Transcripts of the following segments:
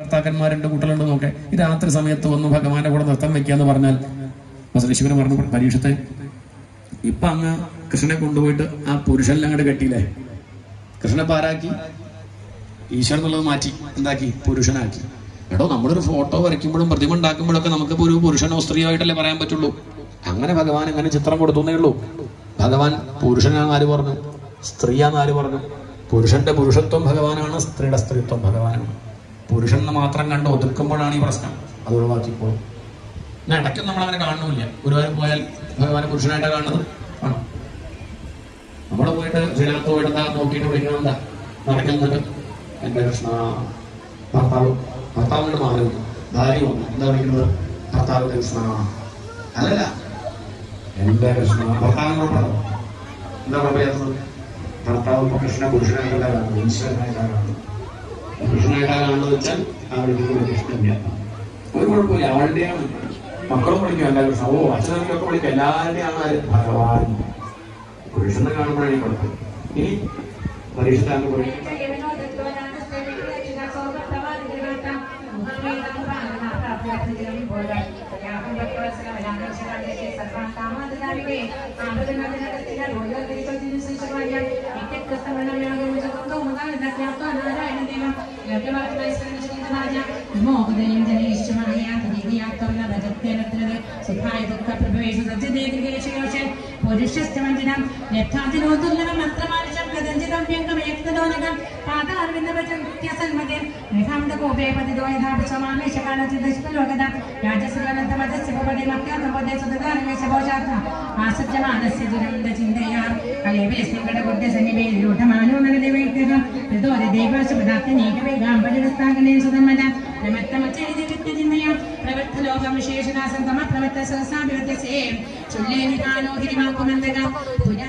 ഭർത്താക്കന്മാരുണ്ട് കുട്ടികളുണ്ട് നോക്കെ ഈ രാത്രി സമയത്ത് വന്ന് ഭഗവാന്റെ കൂടെ നൃത്തം വെക്കുക എന്ന് പറഞ്ഞാൽ ശിവന് പറഞ്ഞു പരീക്ഷത്തെ. ഇപ്പൊ അങ്ങ് കൃഷ്ണനെ കൊണ്ടുപോയിട്ട് ആ പുരുഷനെല്ലാം അങ്ങോട്ട് കെട്ടിയില്ലേ? കൃഷ്ണനെ പാരാക്കി ഈശ്വരൻ എന്നുള്ളത് മാറ്റി. എന്താക്കി? പുരുഷനാക്കി. എടോ നമ്മളൊരു ഫോട്ടോ വരയ്ക്കുമ്പോഴും പ്രതിമ ഉണ്ടാക്കുമ്പോഴൊക്കെ നമുക്കിപ്പോ ഒരു പുരുഷനോ സ്ത്രീയോ ആയിട്ടല്ലേ പറയാൻ പറ്റുള്ളൂ. അങ്ങനെ ഭഗവാൻ അങ്ങനെ ചിത്രം കൊടുത്തുന്നേ ഉള്ളൂ. ഭഗവാൻ പുരുഷനാണെന്ന് ആര് പറഞ്ഞു? സ്ത്രീയാന്ന് ആര് പറഞ്ഞു? പുരുഷന്റെ പുരുഷത്വം ഭഗവാനാണ് സ്ത്രീയുടെ സ്ത്രീത്വം ഭഗവാനാണ്. പുരുഷൻ മാത്രം കണ്ട് ഒതുക്കുമ്പോഴാണ് ഈ പ്രശ്നം. അത് ഒഴിവാക്കിക്കോളും ഞാൻ ഇടയ്ക്കും നമ്മൾ അങ്ങനെ കാണുന്നില്ല. ഗുരുവായൂർ പോയാൽ ഭഗവാനെ പുരുഷനായിട്ട് കാണുന്നത്. ആണോ? നമ്മൾ പോയിട്ട് ചിലർക്ക് പോയിട്ട് നോക്കിയിട്ട് വിളിക്കണം. നടക്കുന്നത് നടക്കുന്നുണ്ട് എന്റെ കൃഷ്ണ ഭർത്താവ്. ഭർത്താവിന്റെ മാറി ഭാര്യ വന്നു. എന്താ വിളിക്കുന്നത്? ഭർത്താവിന്റെ കൃഷ്ണ. അതല്ല എന്റെ കൃഷ്ണ. ഭർത്താവിനോട് പറഞ്ഞു. എന്താ പറയാത്തത് ഭർത്താവ് ഇപ്പൊ കൃഷ്ണ പുരുഷനായിട്ടല്ല കാണുന്നത്. ഈശ്വരനായിട്ടാണ് കാണുന്നത്. കൃഷ്ണനായിട്ടാണെന്ന് വെച്ചാൽ അവരുടെ കൃഷ്ണമില്ല ഒരു കുഴപ്പമില്ല. അവളുടെയാണ് മക്കളും പഠിക്കും എല്ലാവരും സമൂഹം അച്ഛനൊക്കെ പഠിക്കും എല്ലാവരുടെയാണ് ആര് ഭഗവാൻ പുരുഷനെ കാണുമ്പോഴാണ് കുഴപ്പം. ഇനി പരിശുദ്ധാന്ന് പറയും സർവാ കാമാതിനാവിനെ ആഭ്യന്തരത്തിലെ ഓരോ തിരിച്ചു സുഖായുധപ്രവേശസജ്ജിതേതികേശയോഷേ പുരുഷസ്ഥമഞ്ജനം യഥാതിനോ ദുർലഭം അത്രമാനുഷം കഥഞ്ചിതം വ്യംഗമയക്തദോനകം പാതാർവിന്ദവചന്ത്യസന്മതിം നിഹാന്തകോപേ പതിതോ യഥാപശമാമേശകാലചിദശ്മലോകത രാജശ്രീവനന്തമതസ്യ ഉപപതിമപ്യാതമ്പോദേ സുതകാരമേശഭോഷാർത്ഥ. ആസജ്ജമാനസ്യ ദുരന്ത ചിന്തയാ കലേവേ സങ്കടകുട്ട സന്നിവേ രൂഢമാനോ നരദേവൈത്യകം ഋതോരദേവാശുപദാർത്ഥനേകവേഗാംബരസ്ഥാകലേ സുതന്മത പ്രവർത്തമച്ചേരിതയാ പ്രവർത്തലോകം വിശേഷനാസന്തമ പ്രവർത്ത സഹസാ വിവർത്തസേ ചൊല്ലേനി കാലോ ഗിരിമാക്കുമന്തക പുരാ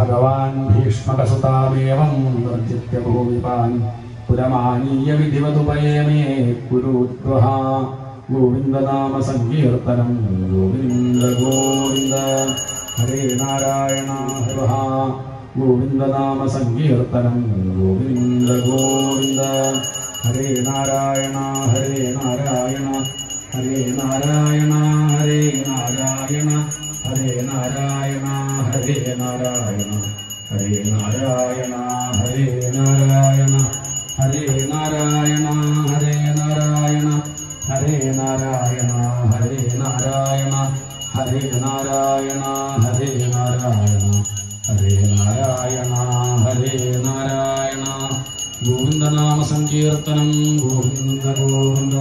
भगवान् भीष्मकसुतामेवम् वर्जित्य भूमिपान् पुरमानीय विधिवदुपये मे कुरुद्वहा गोविन्द गोविन्द हरे नारायणा हृहा गोविन्द गोविन्द हरे नारायणा हरे नारायण। हरे नारायणा हरे नारायण। ഹരേ നാരായണ ഹരേ നാരായണ ഹരേ നാരായണ ഹരേ നാരായണ ഹരേ നാരായണ ഹരേ നാരായണ ഹരേ നാരായണ ഹരേ നാരായണ ഹരേ നാരായണ ഹരേ നാരായണ ഹരേ നാരായണ ഹരേ നാരായണ ഗോവിന്ദനാമ സങ്കീർത്തനം ഗോവിന്ദ ഗോവിന്ദ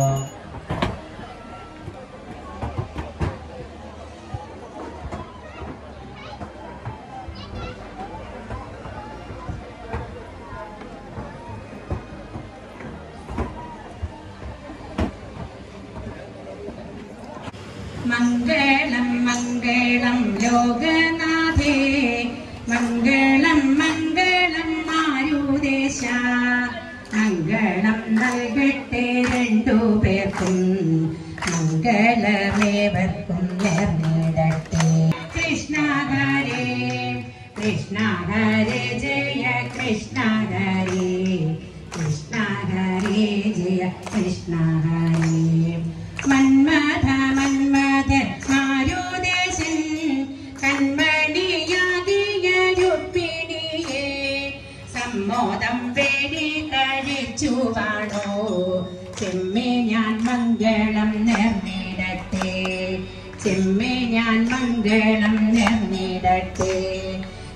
ലോകനാഥേ മംഗളം മംഗളം മാരുദേശ മംഗളം നൽകട്ടെ രണ്ടു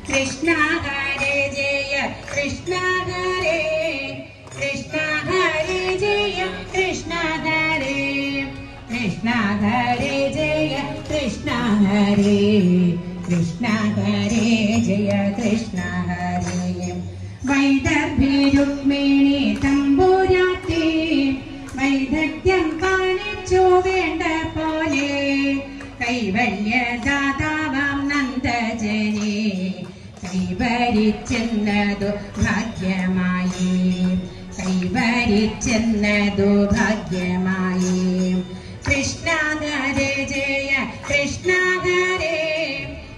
कृष्णा हरे जय कृष्णा हरे कृष्णा हरे जय कृष्णा हरे कृष्णा हरे जय कृष्ण हरे कृष्णा हरे जय कृष्ण हरे കൈവരിച്ചെന്നതു ഭാഗ്യമായി. കൈവരിച്ചെന്നതു ഭാഗ്യമായി. കൃഷ്ണ ഹരേ ജയ കൃഷ്ണ ഹരേ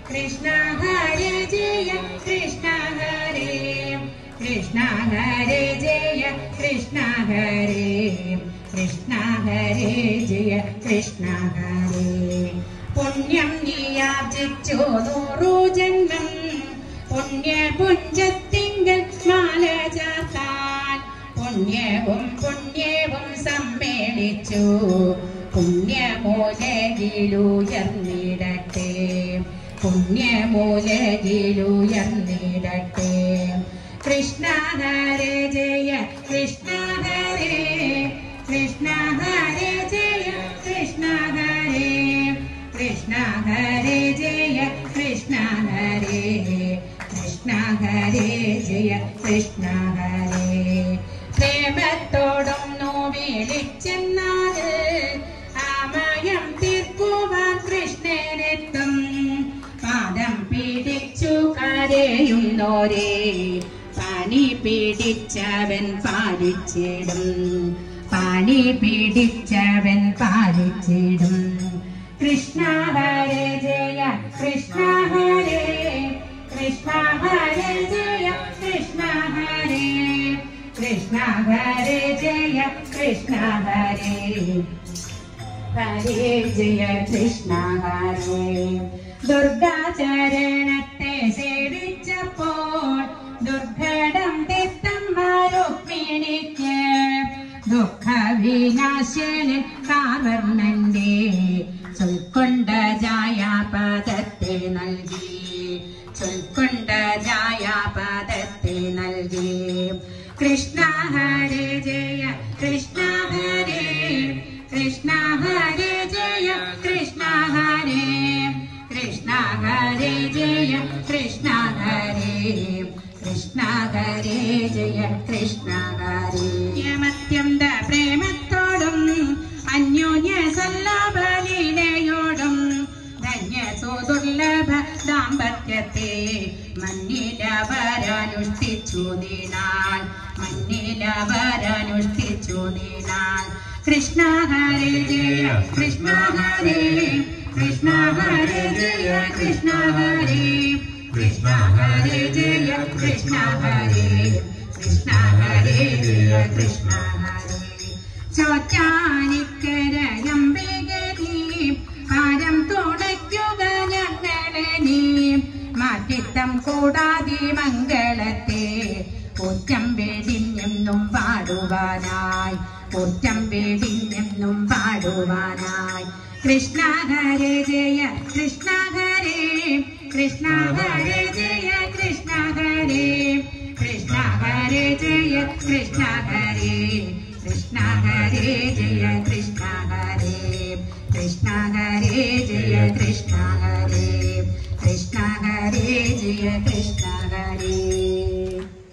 കൃഷ്ണ ഹരേ ജയ കൃഷ്ണ ഹരേ കൃഷ്ണ ഹരേ ജയ കൃഷ്ണ ഹരേ കൃഷ്ണ ഹരേ ജയ കൃഷ്ണ ഹരേ പുണ്യം നീയാർജിച്ചു നൂറു ജന്മം. പുണ്യ പുഞ്ചത്തിങ്കൽ മാല ചാത്താൻ പുണ്യവും പുണ്യവും സമ്മേളിച്ചു. പുണ്യമൂലകിലുയർന്നിടട്ടെ. പുണ്യമൂലകിലുയർന്നിടട്ടെ. കൃഷ്ണ ഹരേ ജയ കൃഷ്ണ ഹരേ കൃഷ്ണ ഹരേ ജയ കൃഷ്ണ ഹരേ കൃഷ്ണ ഹരേ ജയ കൃഷ്ണ ഹരേ പ്രേമത്തോടൊന്നു വിളിച്ചെന്നാൽ ആമയം തീർക്കുവാൻ കൃഷ്ണനെത്തും. പാദം പിടിച്ചു കരയുന്നോരേ പനി പിടിച്ചവൻ പാലിച്ചിടും. പനി പിടിച്ചവൻ പാലിച്ചിടും. കൃഷ്ണ ഹരേ ഹരേ ജയ കൃഷ്ണ ഹരേ ഹരേ ജയ കൃഷ്ണ ഹരേ ദുർഗാചരണത്തെ സേവിച്ചപ്പോൾ ദുർഘടം തീർത്ഥമ്മ രുക്മിണിക്ക് ദുഃഖ വിനാശനൻ കാവർണന്റെ ചൊൽക്കൊണ്ട ജായാപദത്തെ നൽകി. ചൊൽക്കൊണ്ട ജായാപദത്തെ നൽകി. कृष्ण हरे जय कृष्ण हरे कृष्ण हरे जय कृष्ण हरे कृष्ण हरे जय कृष्ण हरे कृष्ण हरे जय कृष्ण हरे। मत्यं ദാമ്പത്യത്തെ മന്നിലവരനുഷ്ഠിച്ചു നീനാൾ മന്നിലവരനുഷ്ഠിച്ചു നീനാൾ. കൃഷ്ണ ഹരേ ജയ കൃഷ്ണ ഹരേ കൃഷ്ണ ഹരേ ജയ കൃഷ്ണ ഹരേ. കൃഷ്ണ ഹരേ ജയ കൃഷ്ണ ഹരേ. കൃഷ്ണ ഹരേ ജയ കൃഷ്ണ ഹരേ. ചോറ്റാനിക്കരയമ്പികനീ മാറ്റിത്തം കൂടാതെ മംഗളത്തെ കുറ്റം വെടിഞ്ഞെന്നും പാടുവാനായി കുറ്റം വെടിഞ്ഞെന്നും പാടുവാനായി. കൃഷ്ണ ജയ കൃഷ്ണ ഹരേ കൃഷ്ണ ജയ കൃഷ്ണ ഹരേ കൃഷ്ണ ജയ കൃഷ്ണ ഹരേ കൃഷ്ണ ജയ കൃഷ്ണ ഹരേ കൃഷ്ണ ജയ കൃഷ്ണ कृष्ण हरे जय कृष्ण हरे